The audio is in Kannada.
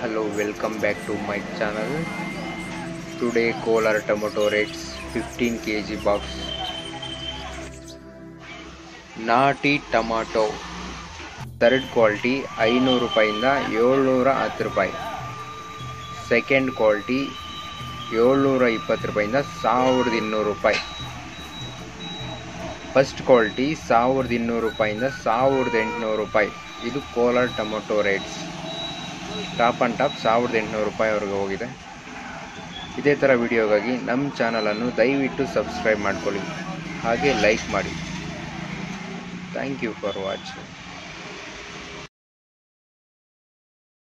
hello, welcome back to my channel. Today, kolar tomato rates 15 kg box. ನಾಟಿ ಟೊಮಾಟೊ ಥರ್ಡ್ ಕ್ವಾಲಿಟಿ ಐನೂರು ರೂಪಾಯಿಂದ ಏಳ್ನೂರ ಹತ್ತು ರೂಪಾಯಿ ಸೆಕೆಂಡ್ ಕ್ವಾಲಿಟಿ ಏಳ್ನೂರ ಇಪ್ಪತ್ತು ರೂಪಾಯಿಂದ ಸಾವಿರದ ಇನ್ನೂರು ರೂಪಾಯಿ ಫಸ್ಟ್ ಕ್ವಾಲಿಟಿ ಸಾವಿರದ ಇನ್ನೂರು ರೂಪಾಯಿಂದ ಸಾವಿರದ ಎಂಟುನೂರು ರೂಪಾಯಿ ಇದು Kolar tomato rates top and top ಸಾವಿರದ ಎಂಟುನೂರು ರೂಪಾಯಿವರೆಗೆ ಹೋಗಿದೆ. ಇದೇ ಥರ ವಿಡಿಯೋಗಾಗಿ ನಮ್ಮ ಚಾನಲನ್ನು ದಯವಿಟ್ಟು ಸಬ್ಸ್ಕ್ರೈಬ್ ಮಾಡ್ಕೊಳ್ಳಿ. ಹಾಗೆ ಲೈಕ್ ಮಾಡಿ. Thank you for watching.